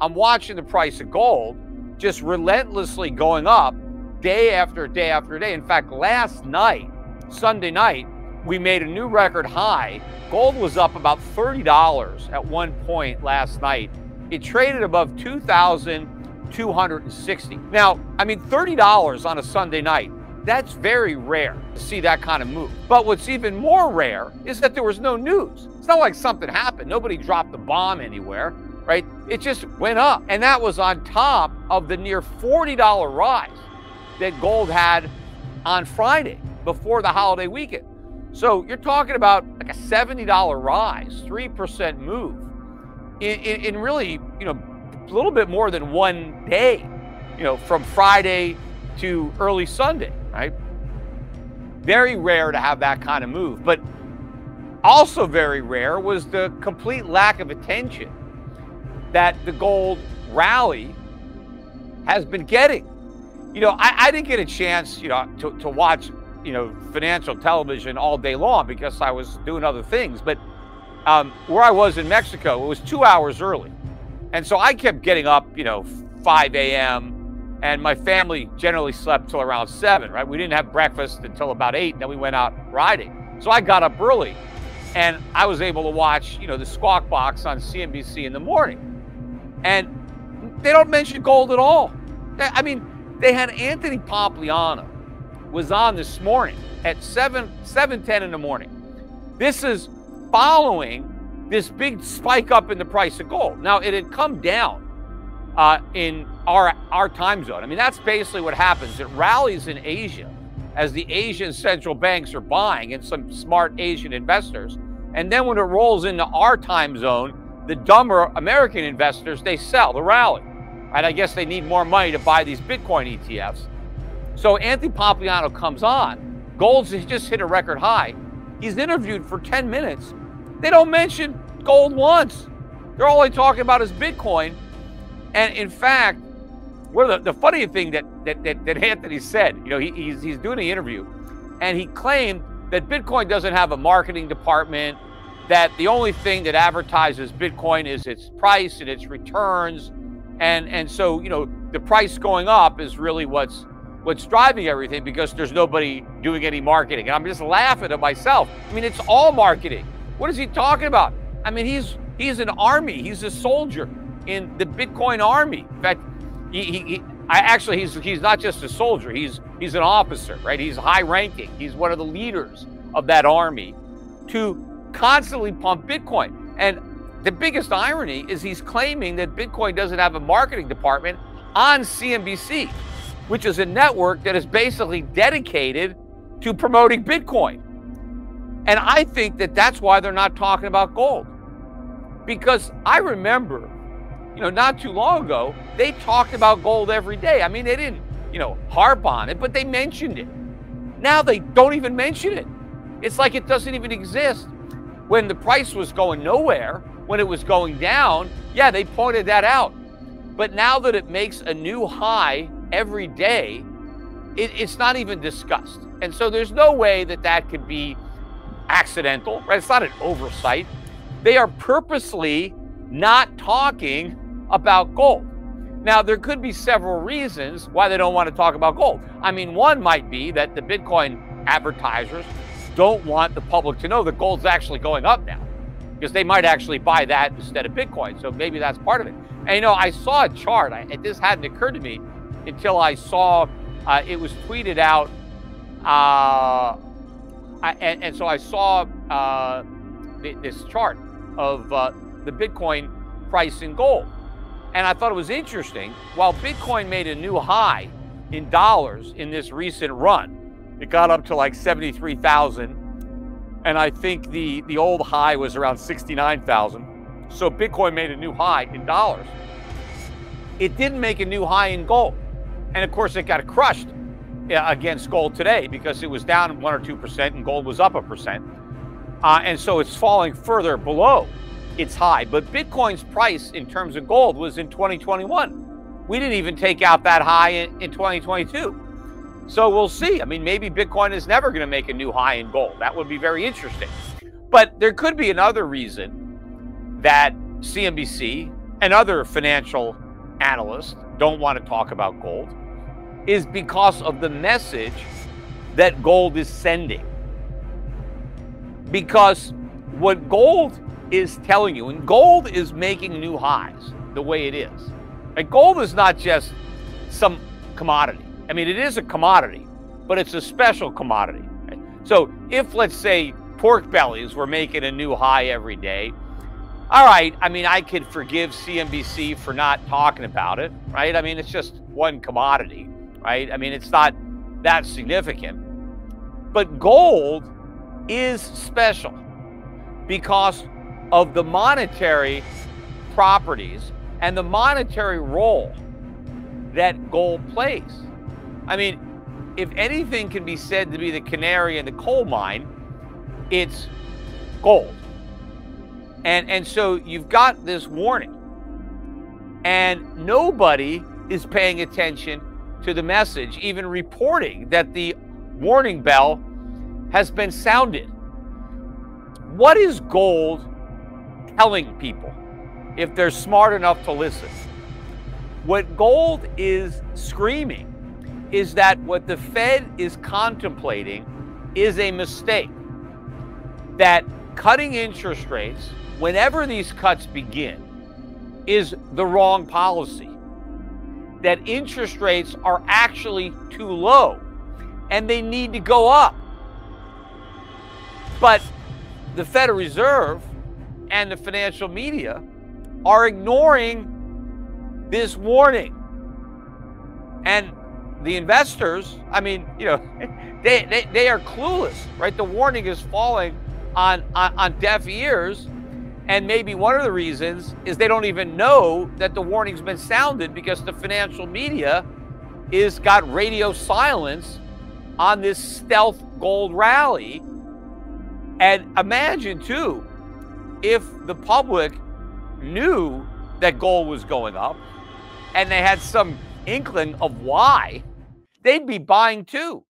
I'm watching the price of gold just relentlessly going up day after day after day. In fact, last night, Sunday night, we made a new record high. Gold was up about $30 at one point last night. It traded above 2,260. Now, I mean, $30 on a Sunday night, that's very rare to see that kind of move. But what's even more rare is that there was no news. It's not like something happened. Nobody dropped the bomb anywhere, right? It just went up. And that was on top of the near $40 rise that gold had on Friday before the holiday weekend. So you're talking about like a $70 rise, 3% move in, in, in, really, you know, a little bit more than one day, you know, from Friday to early Sunday, right? Very rare to have that kind of move. But also very rare was the complete lack of attention that the gold rally has been getting. You know, I, I didn't get a chance, you know, to, to watch you know, financial television all day long because I was doing other things. But um, where I was in Mexico, it was two hours early. And so I kept getting up, you know, 5 a.m. And my family generally slept till around 7, right? We didn't have breakfast until about 8. Then we went out riding. So I got up early and I was able to watch, you know, the Squawk Box on CNBC in the morning. And they don't mention gold at all. I mean, they had Anthony Pompliano was on this morning at 7 7:10 in the morning. This is following this big spike up in the price of gold. Now it had come down uh, in our our time zone. I mean that's basically what happens. It rallies in Asia as the Asian central banks are buying and some smart Asian investors. And then when it rolls into our time zone, the dumber American investors they sell the rally. And I guess they need more money to buy these Bitcoin ETFs. So Anthony Pompliano comes on. Gold's just hit a record high. He's interviewed for 10 minutes. They don't mention gold once. They're only talking about his Bitcoin. And in fact, one the, the funny thing that, that, that, that Anthony said, you know, he, he's, he's doing the interview, and he claimed that Bitcoin doesn't have a marketing department, that the only thing that advertises Bitcoin is its price and its returns. And, and so, you know, the price going up is really what's what's driving everything because there's nobody doing any marketing. And I'm just laughing at myself. I mean, it's all marketing. What is he talking about? I mean, he's he's an army. He's a soldier in the Bitcoin army. In fact, he, he, he I actually he's he's not just a soldier. He's he's an officer, right? He's high ranking. He's one of the leaders of that army to constantly pump Bitcoin. And the biggest irony is he's claiming that Bitcoin doesn't have a marketing department on CNBC which is a network that is basically dedicated to promoting Bitcoin. And I think that that's why they're not talking about gold. Because I remember, you know, not too long ago, they talked about gold every day. I mean, they didn't, you know, harp on it, but they mentioned it. Now they don't even mention it. It's like it doesn't even exist. When the price was going nowhere, when it was going down, yeah, they pointed that out. But now that it makes a new high every day, it, it's not even discussed. And so there's no way that that could be accidental, right? It's not an oversight. They are purposely not talking about gold. Now, there could be several reasons why they don't want to talk about gold. I mean, one might be that the Bitcoin advertisers don't want the public to know that gold's actually going up now because they might actually buy that instead of Bitcoin. So maybe that's part of it. And you know, I saw a chart, I, this hadn't occurred to me until I saw uh, it was tweeted out. Uh, I, and, and, so I saw uh, this chart of uh, the Bitcoin price in gold. And I thought it was interesting. While Bitcoin made a new high in dollars in this recent run, it got up to like 73,000. And I think the, the old high was around 69,000. So Bitcoin made a new high in dollars. It didn't make a new high in gold. And of course, it got crushed against gold today because it was down 1 or 2% and gold was up a percent. Uh, and so it's falling further below its high. But Bitcoin's price in terms of gold was in 2021. We didn't even take out that high in, in 2022. So we'll see. I mean, maybe Bitcoin is never going to make a new high in gold. That would be very interesting. But there could be another reason that CNBC and other financial analysts don't want to talk about gold is because of the message that gold is sending. Because what gold is telling you, and gold is making new highs the way it is. Like gold is not just some commodity. I mean, it is a commodity, but it's a special commodity. So if, let's say, pork bellies were making a new high every day, all right, I mean, I could forgive CNBC for not talking about it, right? I mean, it's just one commodity, right? I mean, it's not that significant. But gold is special because of the monetary properties and the monetary role that gold plays. I mean, if anything can be said to be the canary in the coal mine, it's gold. And and so you've got this warning. And nobody is paying attention to the message, even reporting that the warning bell has been sounded. What is gold telling people if they're smart enough to listen? What gold is screaming is that what the Fed is contemplating is a mistake. That cutting interest rates, whenever these cuts begin, is the wrong policy. That interest rates are actually too low and they need to go up. But the Federal Reserve and the financial media are ignoring this warning. And the investors, I mean, you know, they, they, they are clueless, right? The warning is falling on, on, on deaf ears. And maybe one of the reasons is they don't even know that the warning's been sounded because the financial media is got radio silence on this stealth gold rally. And imagine too, if the public knew that gold was going up and they had some inkling of why, they'd be buying too.